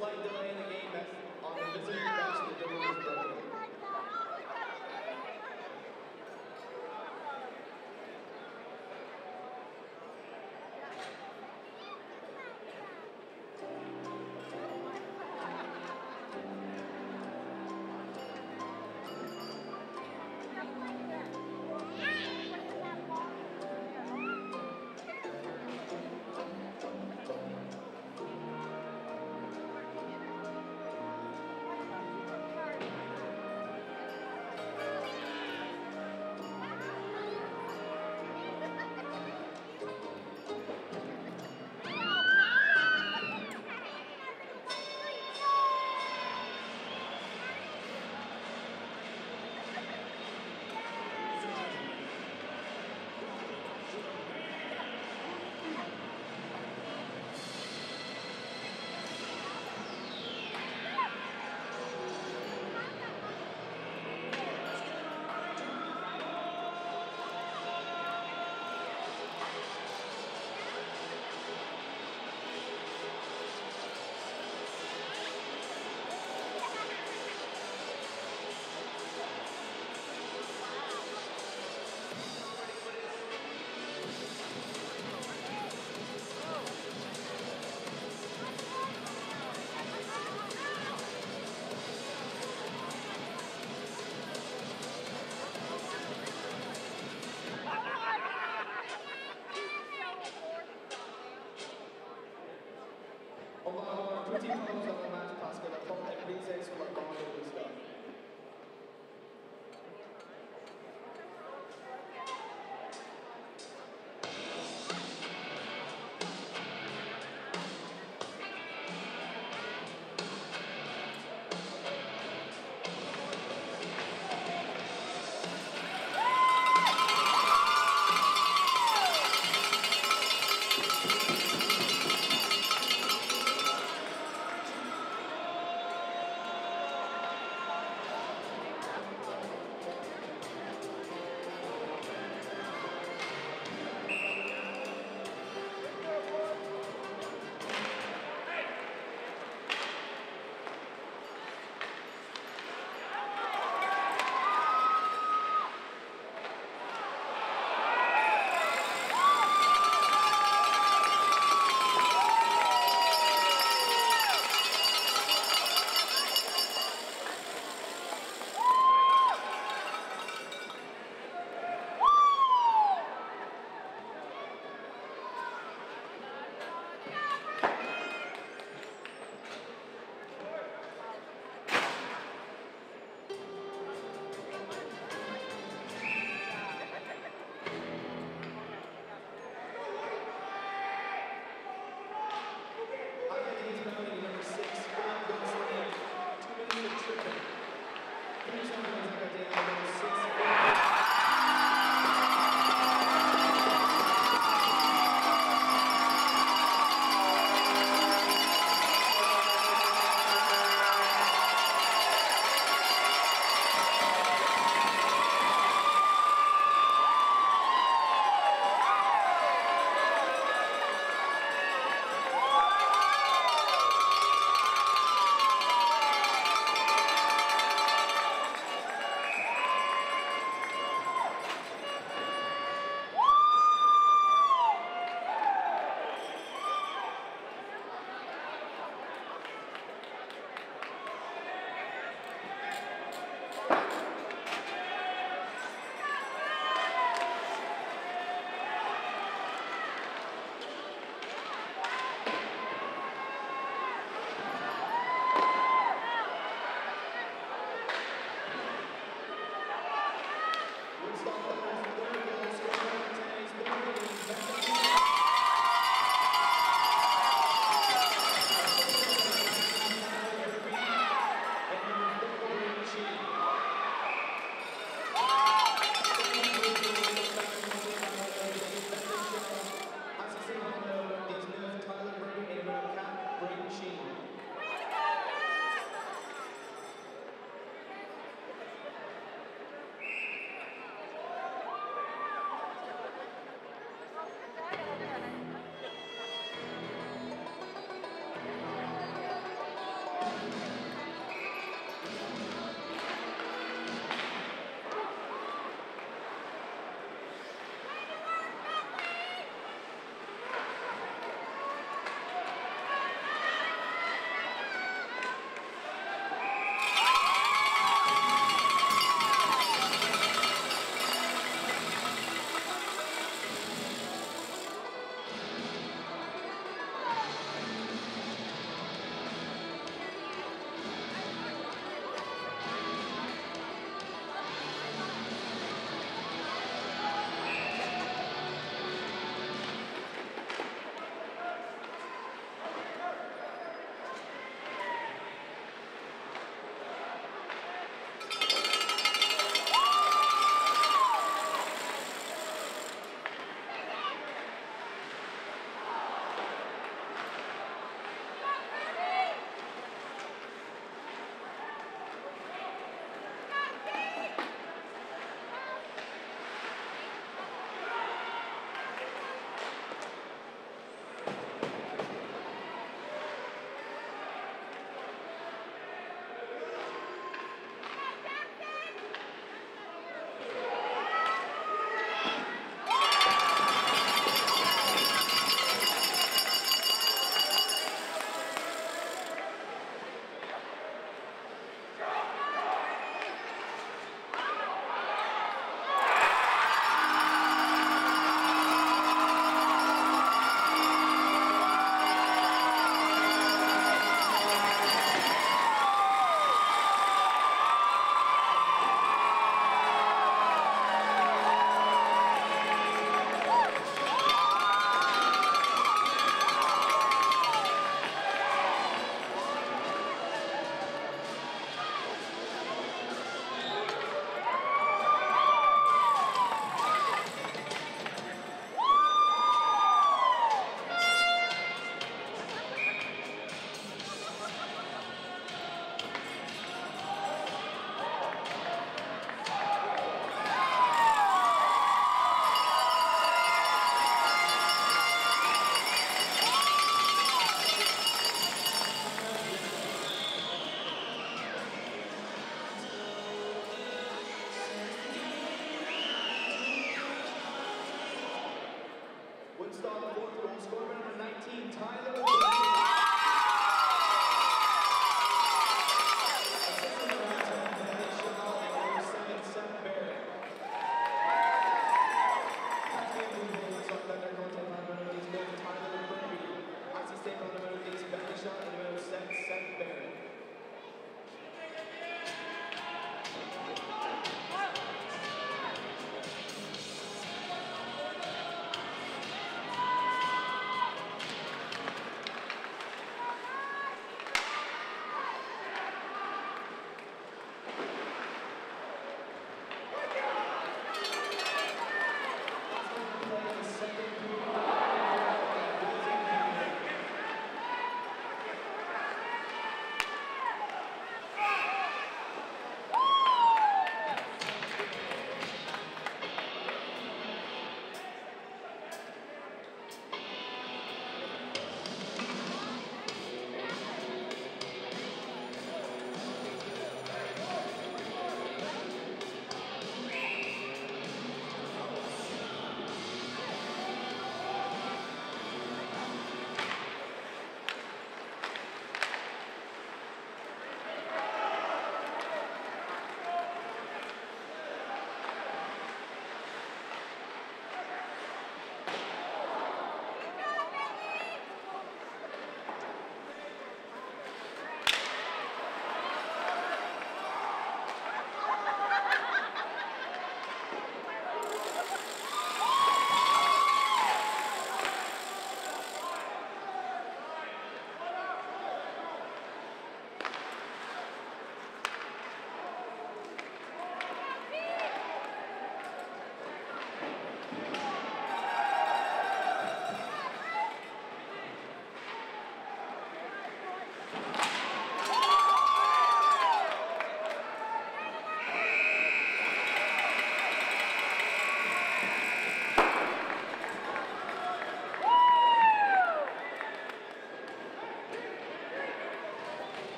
like the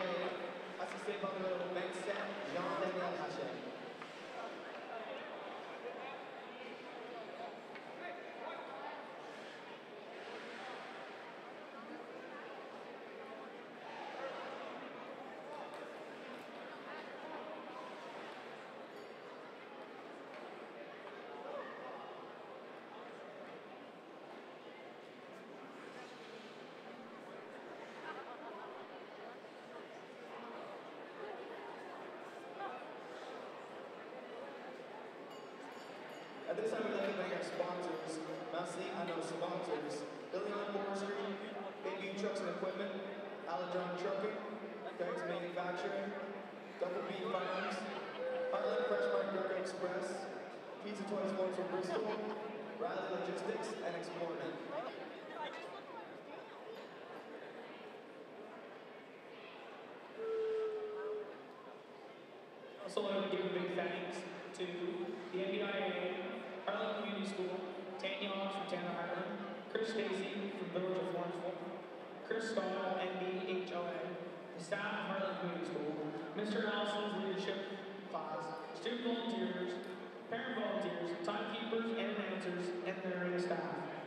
Euh, assisté par le 27 Jean-Daniel Hachet. This time, we'd like to thank our sponsors. Merci à nos sponsors. Illion Forestry, AB Trucks and Equipment, Aladron Trucking, Greg's Manufacturing, Double B Farms, Heartland Fresh Market Burger Express, Pizza 20 Sports from Bristol, Riley Logistics, and Explorement. Also, I want to give a big thanks to the NBIA, Hartland Community School, Tanya Hawks from Tanner Highland, Chris Stacy from Village of Lawrenceville, Chris Scott, NBHLA, the staff of Hartland Community School, Mr. Allison's leadership class, student volunteers, parent volunteers, timekeepers, and announcers, and their staff.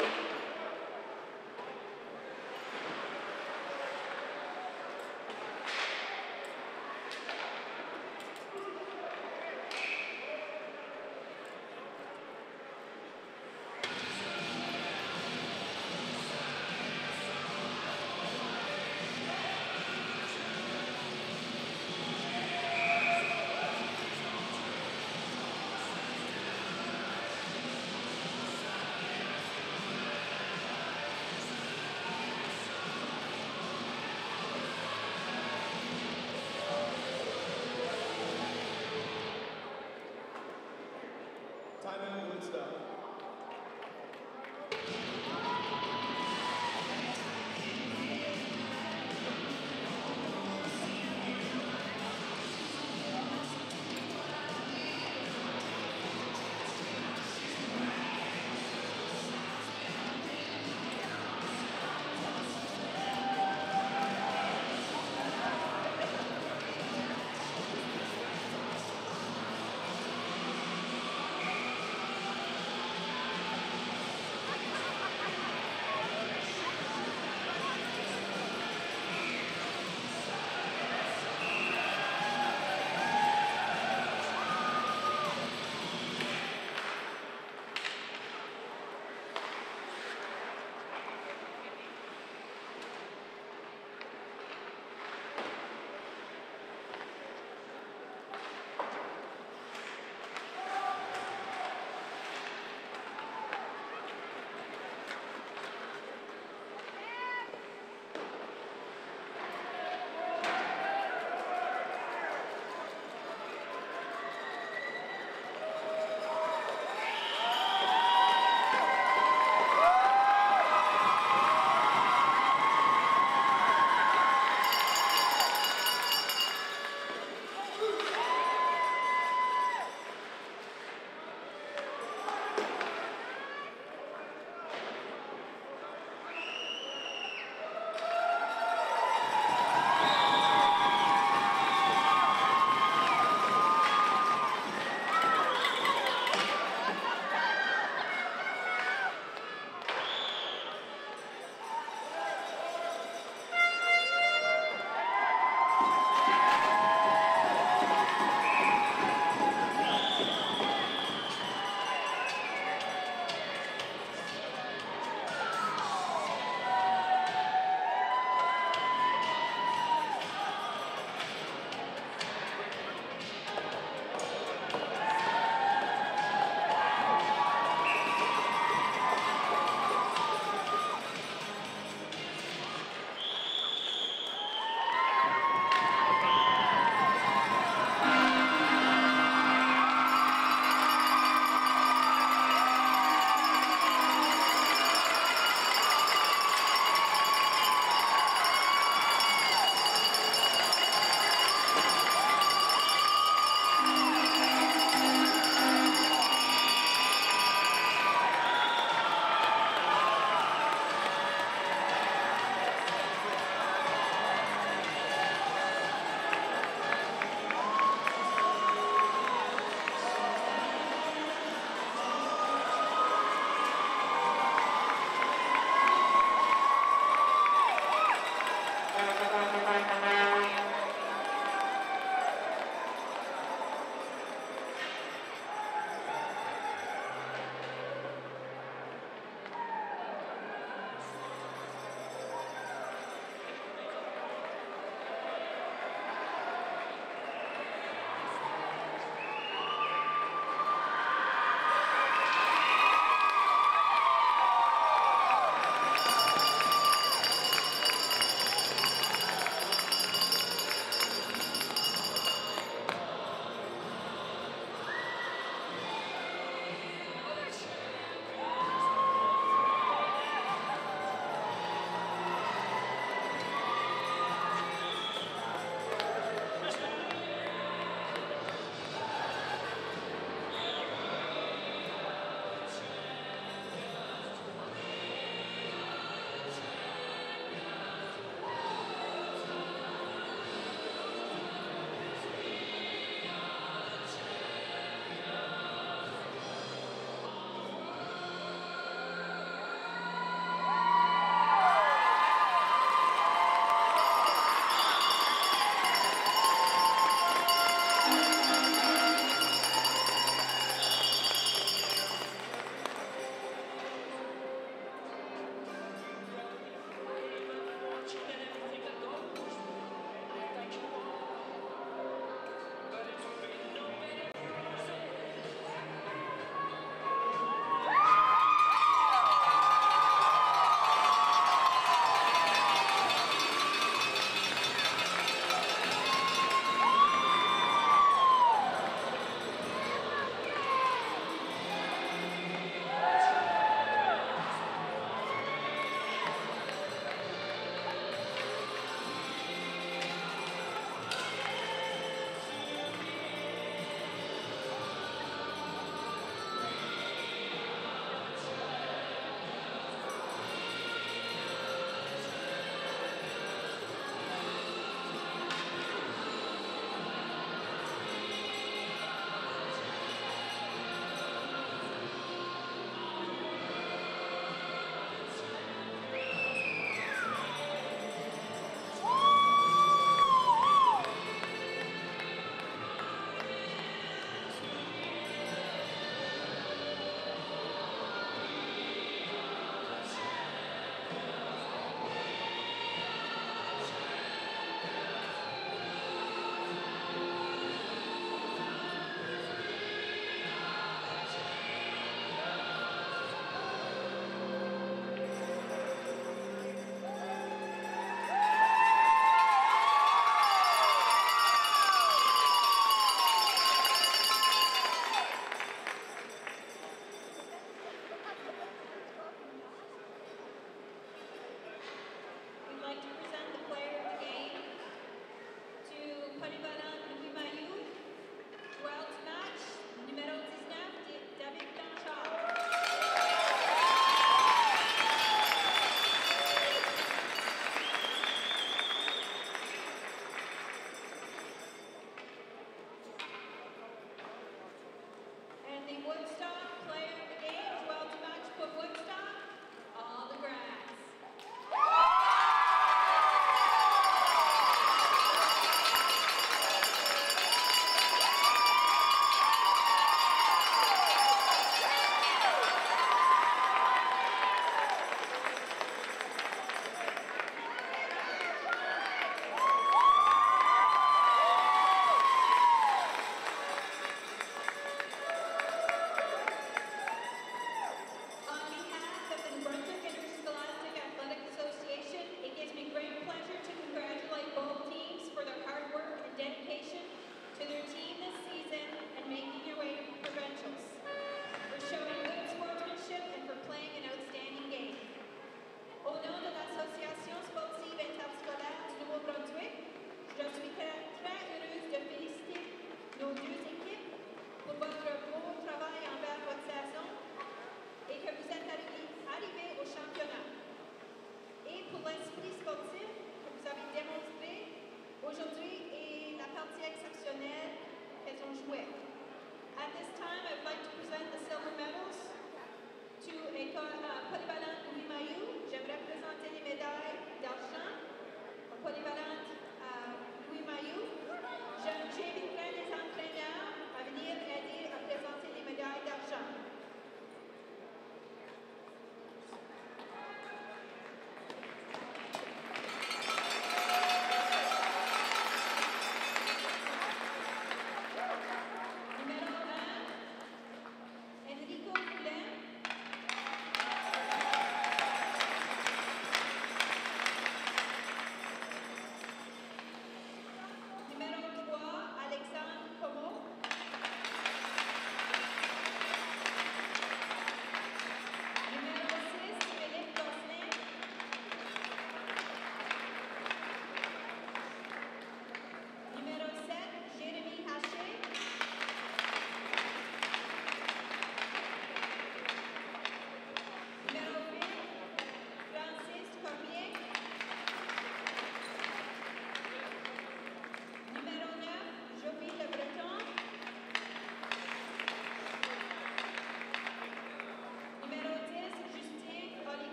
you.